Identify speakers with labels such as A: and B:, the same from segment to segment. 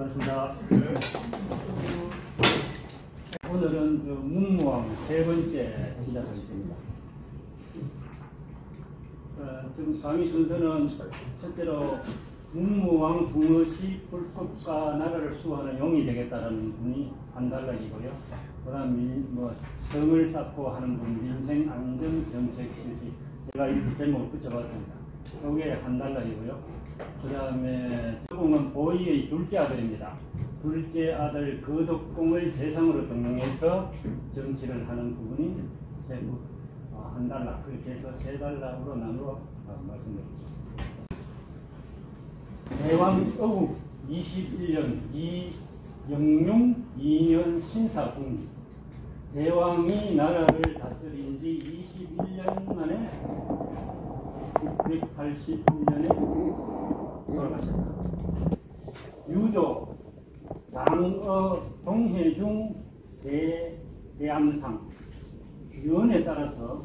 A: 고맙습니다. 오늘은 그 문무왕 세 번째 시작하겠습니다. 어, 지금 강의 순서는 첫째로 문무왕 붕어시 불법과 나라를 수호하는 용이 되겠다라는 분이 한 달락이고요. 그 다음 뭐 성을 쌓고 하는 분 민생 안정 정책 실시 제가 이렇게 제목을 붙여봤습니다. 이게 한 달락이고요. 그 다음에 저공은 보이의 둘째 아들입니다. 둘째 아들 거덕공을 재상으로 등용해서 정치를 하는 부분이 세부 어, 한 그렇게 해서 세 달락으로 나누어 어, 말씀드리겠습니다. 대왕 어국 21년 이영룡 2년 신사군 대왕이 나라를 다스린 지 21년 만에 681년에 돌아가셨다. 유조 장어 동해중 대, 대암상 유언에 따라서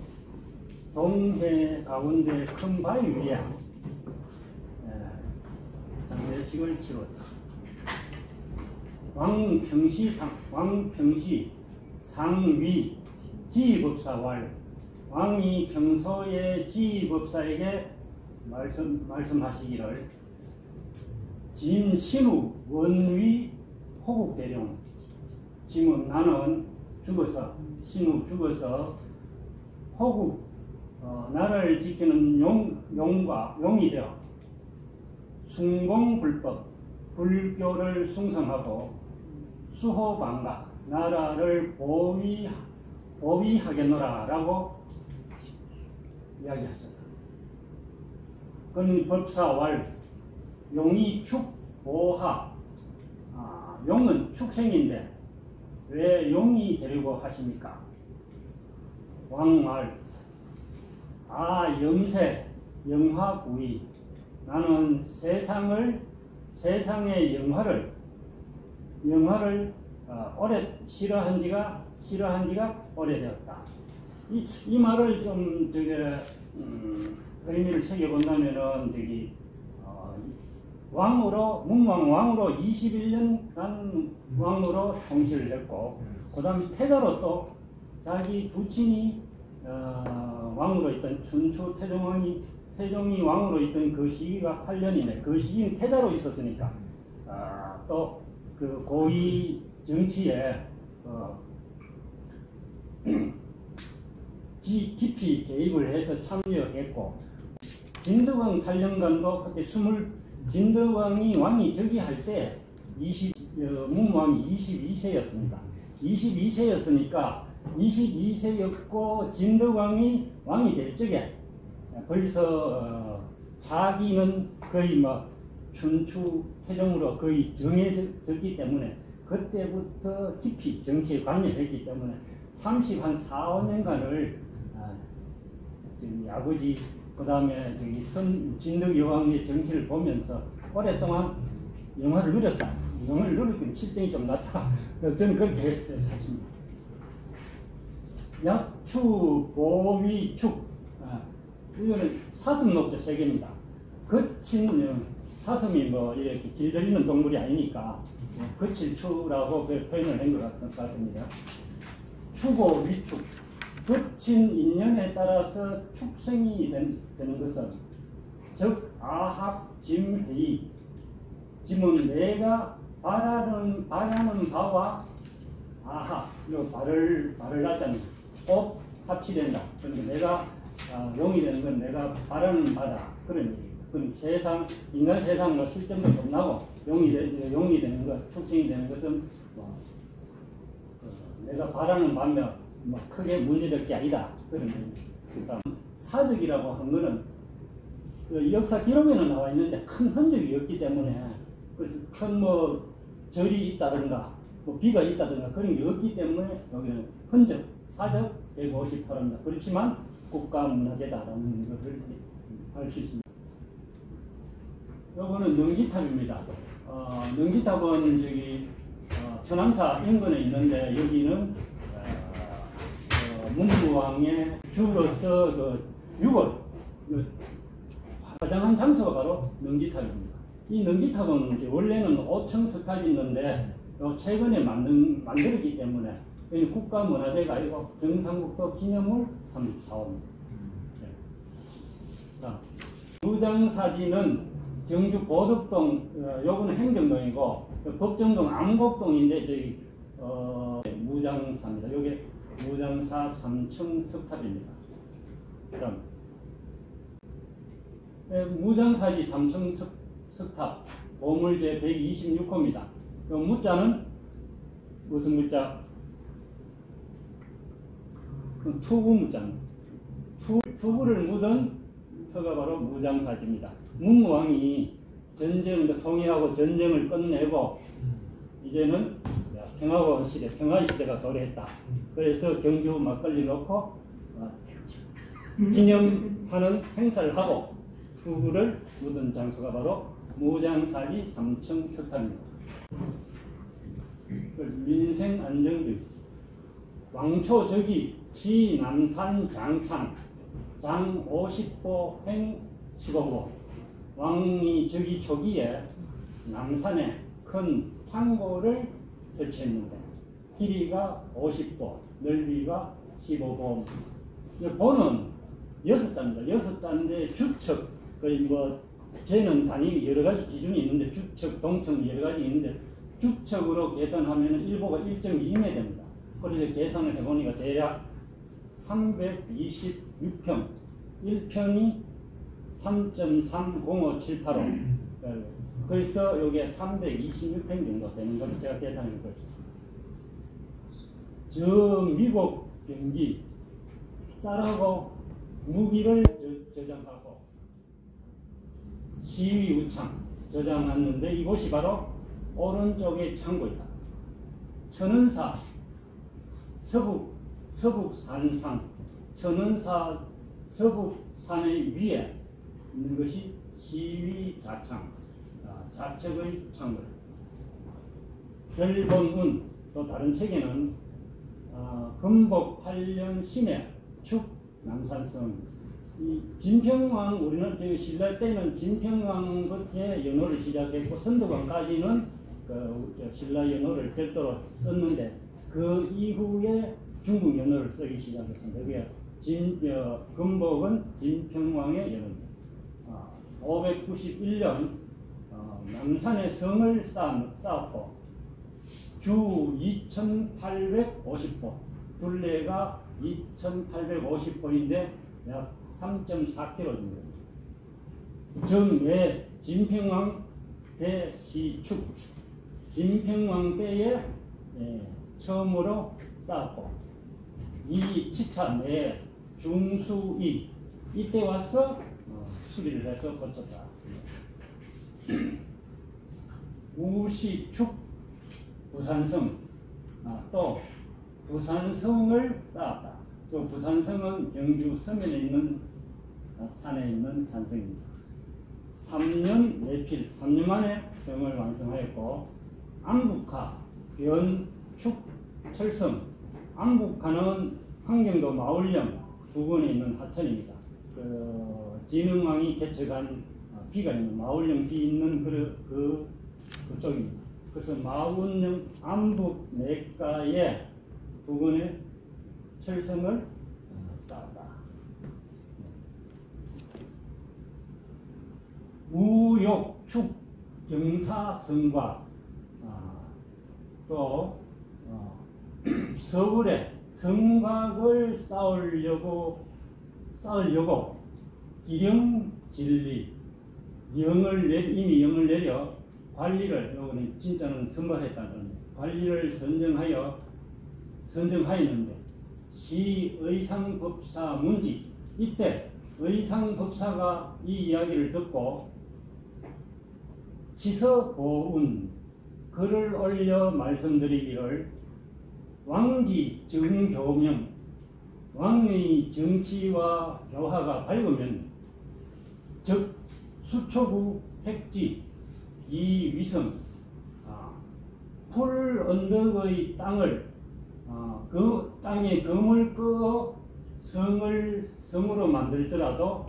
A: 동해 가운데 큰 바위 위에 에, 장례식을 치렀다. 왕평시상 왕평시 상위 지법사왈 왕이 평소에 지법사에게 말씀 말씀하시기를 진신우 원위 호국 대령. 지금 나는 죽어서 신우 죽어서 호국 어, 나라를 지키는 용, 용과 용이 되어 순공불법 불교를 숭상하고 수호방가 나라를 보위 보위하겠노라 라고 이야기하셨다. 그건 법사왈 용이 축 보하 아, 용은 축생인데 왜 용이 되려고 하십니까? 왕말 아 염세 영화구이 나는 세상을 세상의 영화를 영화를 어, 오래 싫어한 지가 싫어한 지가 오래되었다. 이, 이 말을 좀 되게 음, 의미를 새겨본다면은 저기 어, 왕으로 문왕 왕으로 21년간 왕으로 통치를 했고 그다음 태자로 또 자기 부친이 어, 왕으로 있던 춘추 태종왕이 태종이 왕으로 있던 그 시기가 8년이네. 그 시기는 태자로 있었으니까 아, 또그 고위 정치에 어, 지 깊이 개입을 해서 참여했고 진덕왕 8년간도 그때 20 진덕왕이 왕이 즉위할 때 20, 어, 문왕이 22세였습니다. 22세였으니까 22세였고 진덕왕이 왕이 될 적에 벌써 어, 자기는 거의 뭐 춘추 태종으로 거의 정해졌기 때문에 그때부터 깊이 정치에 관여했기 때문에 30, 한 4, 5년간을 아버지 그 다음에 저기 선 진덕 여왕의 정치를 보면서 오랫동안 영화를 누렸다. 영화를 누리긴 실정이 좀 낮다. 저는 그렇게 했어요, 사실. 약추, 보위, 축. 아, 이거는 사슴 녹조 세 개입니다. 거친 어, 사슴이 뭐 이렇게 길들이는 동물이 아니니까 거칠 추라고 그 표현을 한 것 같습니다. 추고 위축. 거친 인연에 따라서 축생이 된, 되는 것은 즉 아합 짐회의 짐은 내가 바라는 바라는 바와 아합 요 발을 발을 낳자는 꼭 합치된다. 그러니까 내가 아, 용이 되는 건 내가 바라는 바다 그런 얘기입니다. 그럼 세상 인간 세상 뭐 실점도 좀 나고 용이 되, 용이 되는 것 축생이 되는 것은 뭐, 그 내가 바라는 반면 뭐 크게 문제될 게 아니다. 그런 그다음 사적이라고 한 거는 그 역사 기록에는 나와 있는데 큰 흔적이 없기 때문에 그래서 큰 뭐 절이 있다든가 뭐 비가 있다든가 그런 게 없기 때문에 여기는 흔적 사적 158입니다. 그렇지만 국가문화재다라는 것을 알 수 있습니다. 요거는 능지탑입니다. 어, 능지탑은 저기 어, 천왕사 인근에 있는데 여기는 어, 문무왕의 주로서 그 6월 그 화장한 장소가 바로 능지탑입니다. 이 능지탑은 원래는 5층 스타일이 있는데 요 최근에 만든 만들었기 때문에 이 국가문화재가 아니고 경상북도 기념물 34호입니다. 자, 무장 사진은 경주 보덕동, 어, 요거는 행정동이고 그 법정동 암곡동인데 저기 어, 무장사입니다. 요게 무장사 3층 석탑입니다. 그다음 예, 무장사지 3층 석, 석탑 보물제 126호입니다. 요 무자는 무슨 무자? 그 투구 무자입니다. 투, 투구를 묻은 터가 바로 무장사지입니다. 문무왕이 전쟁을 통일하고 전쟁을 끝내고 이제는 평화원 시대, 평화 시대가 도래했다. 그래서 경주 막걸리 넣고 어, 기념하는 행사를 하고 투구를 묻은 장소가 바로 무장사지 3층 석탑입니다. 그 민생 안정도 왕초 저기 지 남산 장창 장 50보 행 15보 왕이 저기 초기에 남산에 큰 창고를 설치했는데 길이가 50보 넓이가 15보 보는 여섯 자입니다. 여섯 자인데 주측 그뭐 쟤는 단위 여러 가지 기준이 있는데 주측, 동측 여러 가지 있는데 주측으로 계산하면 일보가 1.2m 됩니다. 그래서 계산을 해보니까 대략 326평, 1평이 3.30578호. 그래서 이게 326평 정도 되는 걸 제가 계산해 거죠. 저 미국 경기 쌀하고 무기를 저, 저장하고 시위 우창 저장했는데 이곳이 바로 오른쪽에 창고이다. 천은사 서북 서북 산상 천은사 서북 산의 위에 있는 것이 시위 자창 아, 자책의 창고. 별본운 또 다른 책에는 아, 금복 8년 심해 축 남산성 이 진평왕 우리는 그 신라 때는 진평왕 그때 연호를 시작했고 선도관까지는 그 신라 연호를 별도로 썼는데 그 이후에 중국 연호를 쓰기 시작했습니다. 그게 진 어, 금복은 진평왕의 연호입니다. 아, 591년 어, 남산에 성을 쌓, 쌓았고 주 2,850보 둘레가 2,850보인데 약 3.4km 정도. 정외 진평왕 대시축 진평왕 때에 예, 처음으로 쌓았고 이내 중수이 이때 와서 어, 수리를 해서 고쳤다. 우시축 부산성 아, 또 부산성을 쌓았다. 또 부산성은 경주 서면에 있는 아, 산에 있는 산성입니다. 3년 내필, 3년 만에 성을 완성하였고 안북하, 변축, 철성 안북하는 환경도 마을령 부근에 있는 하천입니다. 그 진흥왕이 개척한 어, 비가 있는 마을령 비 있는 그, 그 그쪽입니다. 그래서 마운령 안북 내가에 부근에 철성을 어, 쌓았다. 우욕축 경사성과 아, 또 어, 서울에 성곽을 쌓으려고 쌓으려고 기령 진리 영을 내 이미 영을 내려 관리를 여기는 진짜는 선거했다는 관리를 선정하여 선정하였는데 시의상법사 문지 이때 의상법사가 이 이야기를 듣고 지서보운 글을 올려 말씀드리기를 왕지 정교명 왕의 정치와 교화가 밝으면 즉 수초구 백지 이위성 아, 풀 언덕의 땅을 아, 그 땅에 금을 끄어 성을 성으로 만들더라도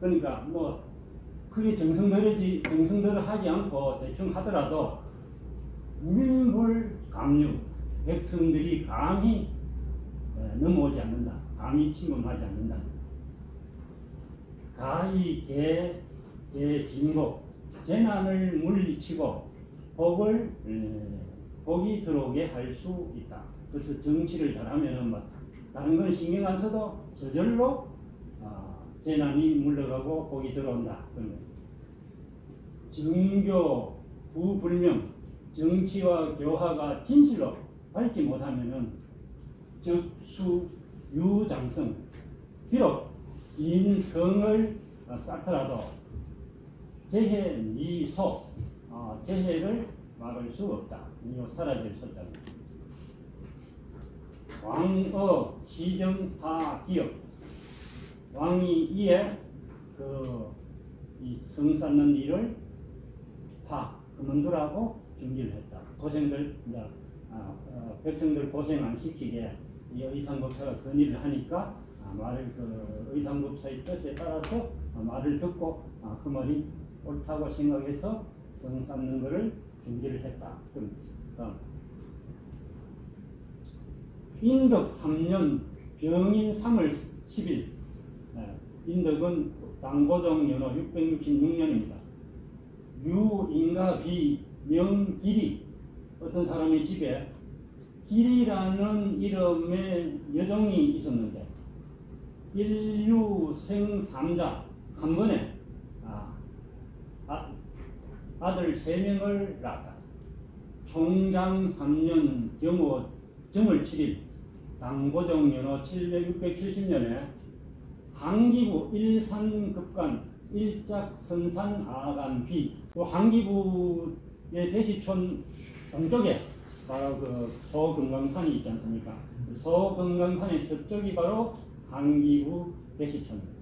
A: 그러니까 뭐 크게 정성들이지 정성들을 하지 않고 대충 하더라도 민불 강류 백성들이 감히 에, 넘어오지 않는다. 감히 침범하지 않는다. 가히 개 제 진복 재난을 물리치고 복을 에, 복이 들어오게 할 수 있다. 그래서 정치를 잘하면은 뭐 다른 건 신경 안 써도 저절로 아, 재난이 물러가고 복이 들어온다. 정교 부불명 정치와 교화가 진실로 밟지 못하면은 적수 유장성 비록 인성을 어, 쌓더라도 재해 미소 어, 재해를 막을 수 없다. 이거 사라질 소자입니다. 왕어 시정파 기업 왕이 이에 그이 성 쌓는 일을 파 그만두라고 중지를 했다. 고생들 이제 아, 어, 백성들 고생 안 시키게 이 의상법사가 건의를 하니까 아, 말을 그 의상법사의 뜻에 따라서 아, 말을 듣고 아, 그 말이 옳다고 생각해서 성 쌓는 것을 중지를 했다. 그럼. 인덕 3년 병인 3월 10일 네, 인덕은 당고정 연호 666년입니다. 유인가 비 명길이 어떤 사람의 집에 길이라는 이름의 여종이 있었는데 인류생삼자 한 번에 아들 세 명을 낳았다. 총장 3년 경호 정월 7일 당고정 연호 670년에 항기부 일산급간 일작선산 아간비 또 항기부의 대시촌 동쪽에 바로 그 소금강산이 있지 않습니까? 그 소금강산의 서쪽이 바로 항기부 대시촌입니다.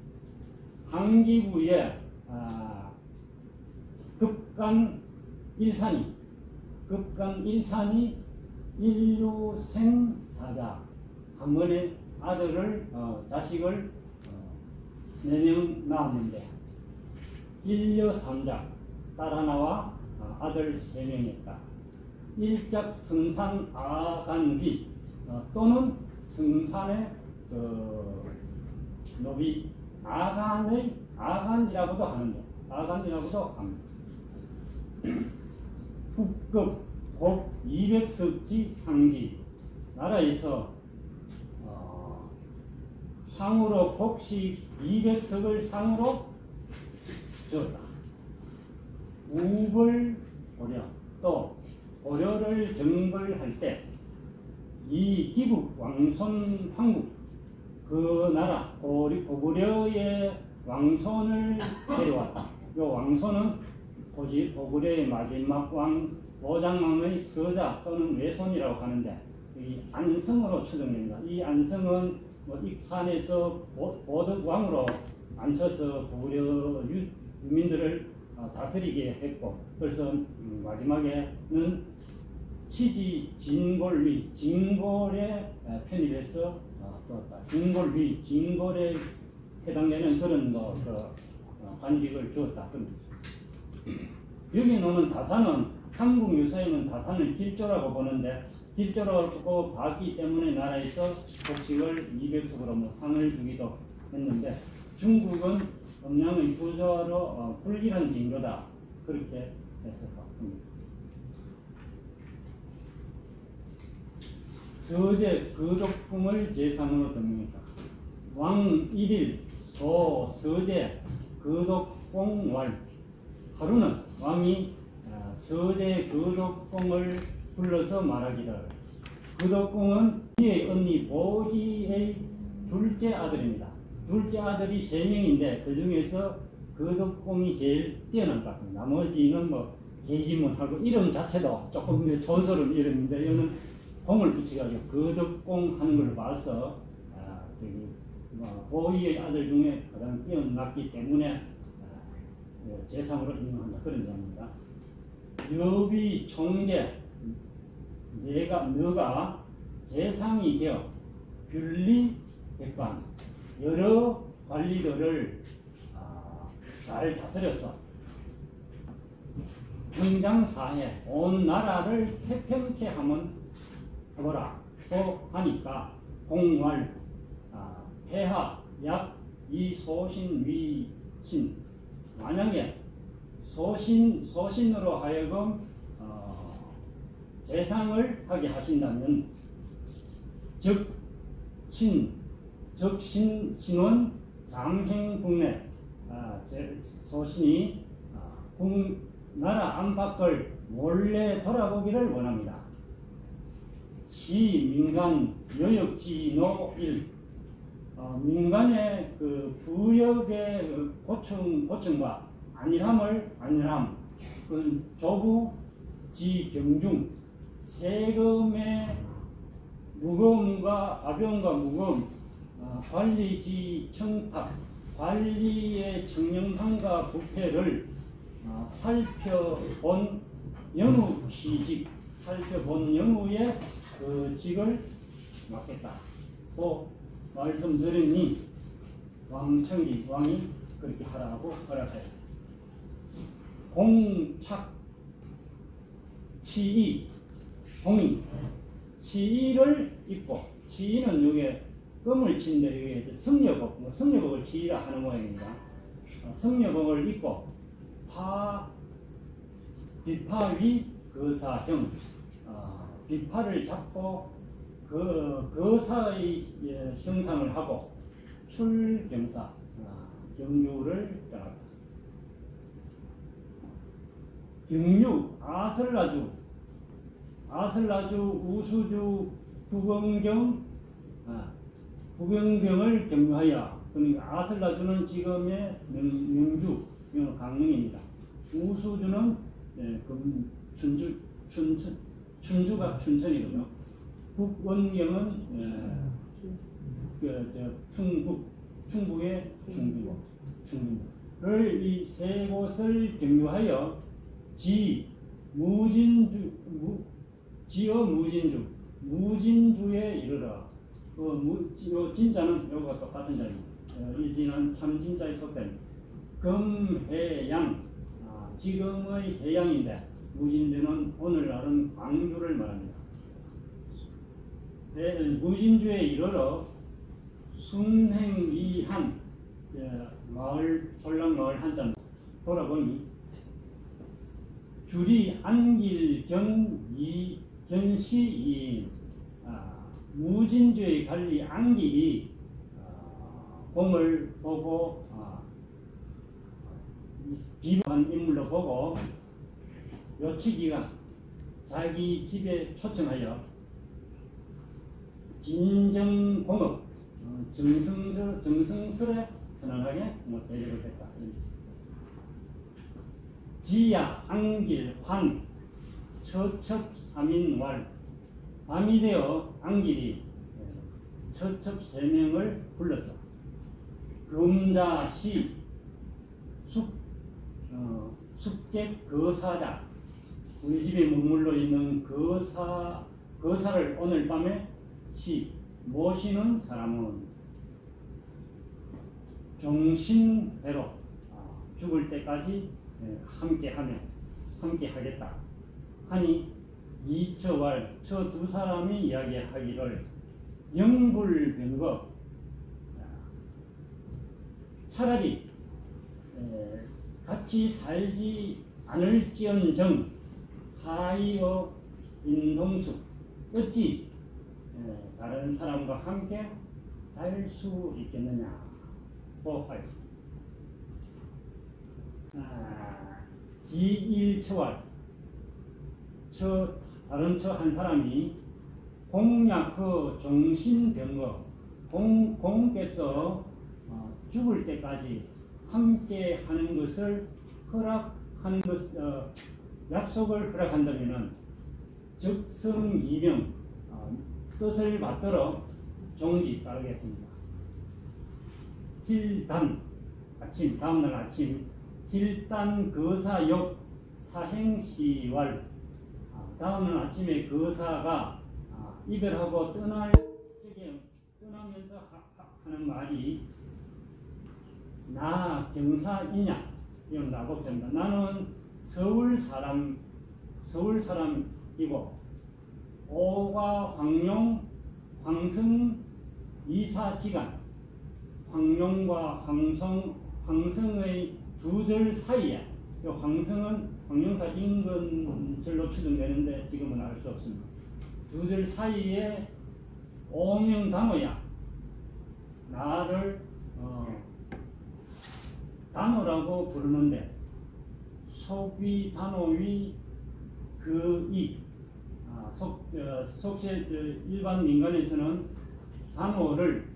A: 항기부에 아, 급간 일산이 급간 일산이 인류 생사자 한 번에 아들을 어, 자식을 어, 네명 낳았는데 일녀 삼자 딸 하나와 어, 아들 세 명이었다. 일작 성산 아간비 어, 또는 성산의 그 노비 아간의 아간이라고도 하는데 아간이라고도 합니다. 국급 복 200석지 상지 나라에서 어, 상으로 복식 200석을 상으로 주었다. 우벌 고려 또 고려를 정벌할 때 이 기국 왕손 황국 그 나라 고리, 고구려의 왕손을 데려왔다. 이 왕손은 고지, 고구려의 마지막 왕 오장망의 서자 또는 외손이라고 하는데 이 안성으로 추정됩니다. 이 안성은 뭐 익산에서 보- 보덕왕으로 앉혀서 고려 유, 유민들을 어, 다스리게 했고 그래서 음, 마지막에는 치지 진골위 진골에 에, 편입해서 어, 두었다. 진골위 진골에 해당되는 그런 뭐 그, 어, 관직을 주었다. 그런 거죠. 여기 나오는 다산은 삼국유사에는 다산을 길조라고 보는데 길조라고 봤기 때문에 나라에서 복식을 200석으로 뭐 상을 주기도 했는데 중국은 음양의 부조로 어, 불길한 징조다 그렇게 해석합니다. 서제 거덕궁을 제3으로 등록했다. 왕 1일 소 서제 거덕궁월 하루는 왕이 아, 서제 거덕궁을 불러서 말하기를 거덕궁은 그의 언니 보희의 둘째 아들입니다. 둘째 아들이 세 명인데 그 중에서 거덕궁이 제일 뛰어난 것 같습니다. 나머지는 뭐 계지문하고 이름 자체도 조금 촌스러운 이름인데 이거는 공을 붙여가지고 거덕궁 하는 걸 봐서 아, 뭐 보희의 아들 중에 가장 뛰어났기 때문에 아, 제3으로 인용한다 그런 점입니다. 여비 총재 내가 너가 재상이 되어 균리 백반 여러 관리들을 아, 잘 다스려서 평장사해 온 나라를 태평케 하면 하거라 또 하니까 공활 아, 폐하 약 이 소신 위신 만약에 소신 소신으로 하여금 어, 재상을 하게 하신다면 즉 신 즉 신 신원 장행국내 아, 제, 소신이 아, 국 나라 안팎을 몰래 돌아보기를 원합니다. 시 민간 여역지 노일 어, 민간의 그 부역의 그 고충 고충과 안일함을 안일함 그 조부 지경중 세금의 무거움과 가벼움과 무거움 어, 관리지 청탁 관리의 청렴함과 부패를 어, 살펴본 영우 취직 살펴본 영우의 그 직을 맡겠다. 또 말씀드리니 왕청기 왕이 그렇게 하라고 허락하여 공착 치이 공이 치이를 입고 치이는 요게 껌을 치는데 이게 성녀복 뭐 성녀복을 치이라 하는 모양입니다. 어, 성녀복을 입고 파 비파 위 거사형 어, 비파를 잡고 그 거사의 예, 형상을 하고 출경사 아, 경주를 따랐다. 경유 아슬라주 아슬라주 우수주 부경경 아, 부경경을 경유하여 그러니까 아슬라주는 지금의 명, 명 강릉입니다. 우수주는 예, 금, 춘주 춘천 춘주가 춘천이고요. 북원경은 예, 그, 저, 충북 충북의 충북 충북을 이세 곳을 경유하여 지 무진주 무, 지어 무진주 무진주에 이르러 그 무, 지- 요 진짜는 요거 똑같은 자입니다. 어, 이 지는 참 진짜에 속된 금해양 아, 지금의 해양인데 무진주는 오늘날은 광주를 말합니다. 해- 무진주에 이르러 순행이한 예, 마을 솔랑 마을 한자 돌아보니 줄이 안길경 이 견시이 아, 무진주의 관리 안길이 아, 공을 보고 아, 비반 인물로 보고 요치기가 자기 집에 초청하여 진정공업 어, 정성스, 정성스레 편안하게 뭐 대접을 했다. 지야, 안길, 환, 처첩, 삼인왈 밤이 되어 안길이 예, 처첩 세 명을 불렀어. 금자 시, 숙, 어, 숙객 거사자 우리 집에 머물러 있는 거사 거사를 오늘 밤에 시 모시는 사람은 정신대로 아, 죽을 때까지 예, 함께하며 함께하겠다. 하니 이처왈 저 두 사람이 이야기하기를 영불변거 아, 차라리 에, 같이 살지 않을지언정 하이어 인동수 어찌 에, 다른 사람과 함께 살 수 있겠느냐 고 하였습니다. 아, 기일처왈 저 다른 저한 사람이 공약 그 정신병거 공 공께서 어, 죽을 때까지 함께 하는 것을 허락하는 것 어, 약속을 허락한다면은 즉성 이명 어, 뜻을 받들어 종지 따르겠습니다. 힐단 아침 다음날 아침 힐단 거사역 사행시왈 아, 다음날 아침에 거사가 아, 이별하고 떠날 적에 떠나면서 하는 말이 나 경사이냐 이런 나곡자입니다. 나는 서울 사람 서울 사람이고 오가 황룡 황성 이사지간 황룡과 황성 황성의 두 절 사이에 이 황성은 황룡사 인근절로 추정되는데 지금은 알 수 없습니다. 두 절 사이에 오명단어야 나를 어, 단어라고 부르는데 속위 단어위 그이 아, 속 어, 속세 어, 일반 민간에서는 단어를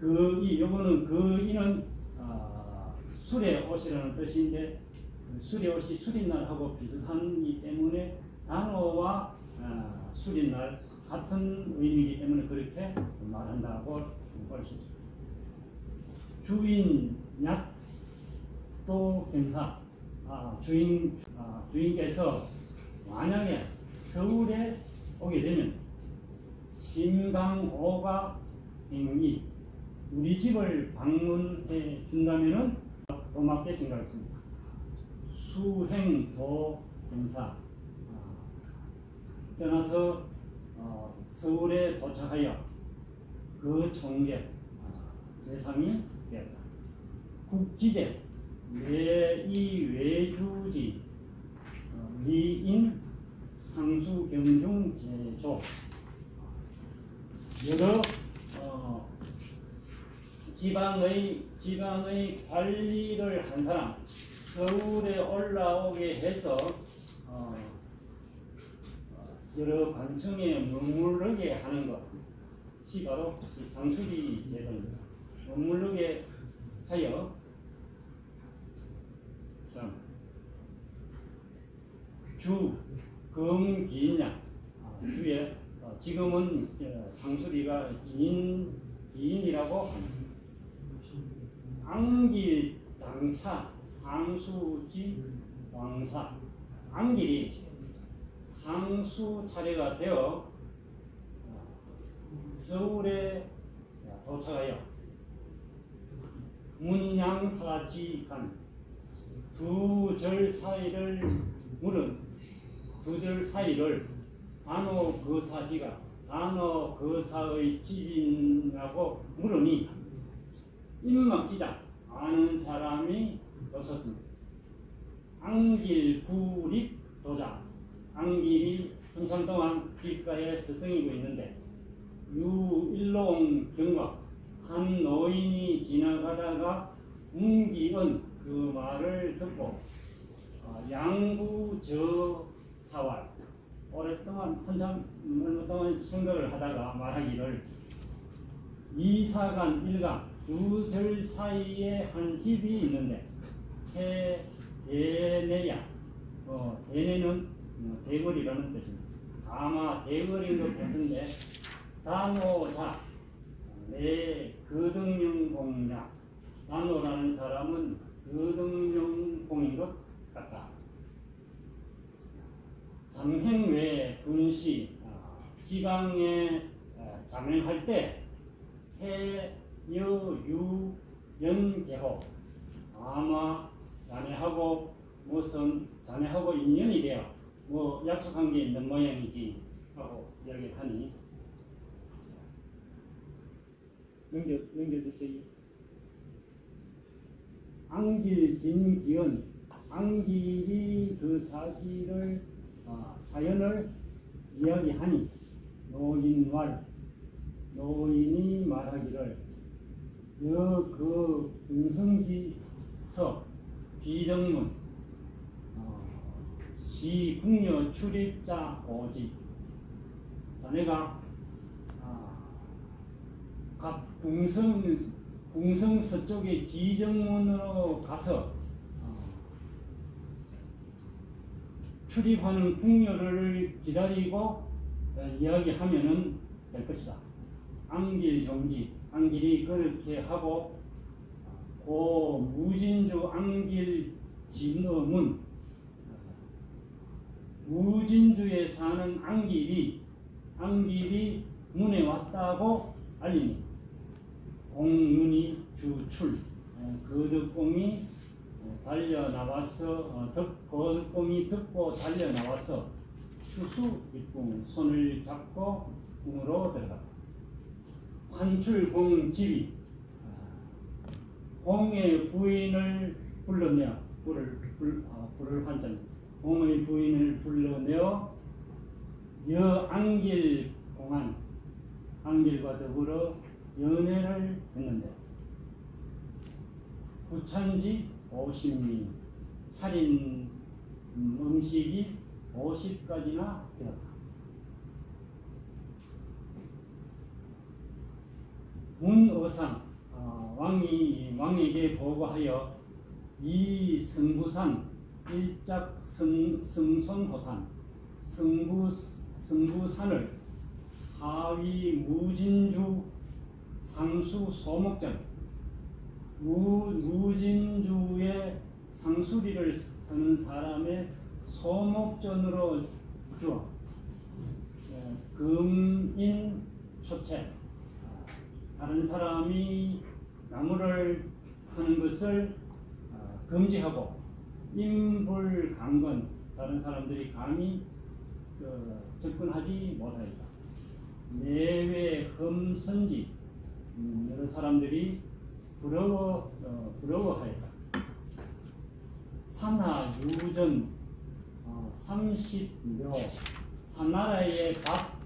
A: 그이 요거는 그이는 아, 술의 옷이라는 뜻인데 그 술의 옷이 수린날하고 비슷하기 때문에 단어와 아, 수린날 같은 의미이기 때문에 그렇게 말한다고 볼 수 있습니다. 주인 약도 경사 아, 주인 아, 주인께서 만약에 서울에 오게 되면 신강오가 행이 우리 집을 방문해 준다면은 고맙게 생각했습니다. 수행도 경사 아, 떠나서 어, 서울에 도착하여 그 총계 아, 세상이 되었다. 국지제 외이 외주지 어, 미인 상수 경중 제조 여러 어, 지방의 지방의 관리를 한 사람 서울에 올라오게 해서 어, 어, 여러 관청에 머무르게 하는 것이 바로 이 상수리 제도입니다. 머무르게 하여 자, 주 금기인양 아, 주에 어, 지금은 어, 상수리가 기인 기인이라고. 안길 당차 상수지 왕사. 안길이 상수 차례가 되어 어, 서울에 도착하여 문양사지간 두 절 사이를 물은 두 절 사이를 단어 거사지가 단어 거사의 집이라고 물으니 임막지자 아는 사람이 없었습니다. 안길 구립 도자 안길이 한참 동안 길가에 스승이고 있는데 유일롱 경과 한 노인이 지나가다가 웅기은 그 말을 듣고 어, 양구 저 사활. 오랫동안 한참 얼마 동안 생각을 하다가 말하기를 이사간 일가 두절 사이에 한 집이 있는데 태 대내야. 어, 대내는 어, 대거리라는 뜻입니다. 아마 대거리인 것 같은데 단호자 내 거등령 공자. 단호라는 사람은 거등령 공인 것 같다. 장행외 분시 아, 지방에 아, 장행할 때 해여유 연계호. 아마 자네하고 무슨 자네하고 인연이 되어 뭐 약속한 게 있는 모양이지 하고 이야기를 하니. 넘겨 넘겨주세요. 안길 진기은 안길이 그 사실을 아, 사연을 이야기하니 노인말 노인이 말하기를 여그 등성지서 비정문 어, 시 국녀 출입자 오지. 자네가 아, 각 궁성 궁성 서쪽의 기정문으로 가서 어, 출입하는 궁녀를 기다리고 어, 이야기하면은 될 것이다. 안길 정지, 안길이 그렇게 하고 고 무진주 안길 진어문 무진주에 사는 안길이 안길이 문에 왔다고 알리니. 공문이 주출. 어, 거덕공이 어, 달려 나와서 거꿈이 듣고 달려 나와서 수수 이쁨 손을 잡고 궁으로 들어갔다. 환출공지위 아, 공의 부인을 불러내어 불을 불, 아, 불을 환전 공의 부인을 불러내어 여 안길 공안 안길과 더불어 연애를 했는데 부천지 50미 차린 음, 음식이 50가지나 되었다. 문어상 아, 왕이 왕에게 보고하여 이 승부산 일작 승, 승손호산 승부 승부산을 하위 무진주 상수 소목전 무, 무진주의 상수리를 서는 사람의 소목전으로 주어. 예, 금인 초체. 다른 사람이 나무를 하는 것을 아, 금지하고 임불강건 다른 사람들이 감히 그, 접근하지 못하였다. 내외 흠선지. 음, 여러 사람들이 부러워 어, 부러워하였다. 산하 유전 어, 30묘 산나라에 각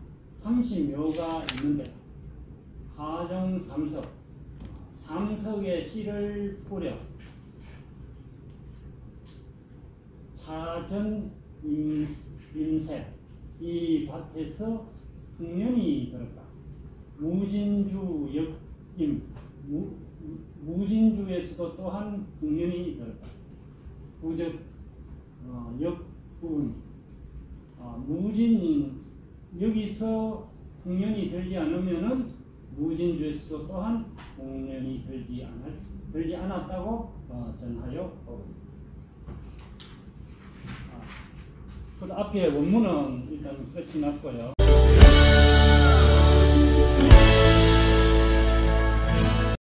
A: 30묘가 있는데 하정 삼석 삼석의 씨를 뿌려 차전 임, 임새 이 밭에서 풍년이 들었다. 무진주 역임 무, 무진주에서도 또한 풍년이 들었다. 부적 어, 역분 어, 무진 여기서 풍년이 들지 않으면은 무진주에서도 또한 풍년이 들지 않았 들지 않았다고 어, 전하여 아, 그 앞에 원문은 일단 끝이 났고요.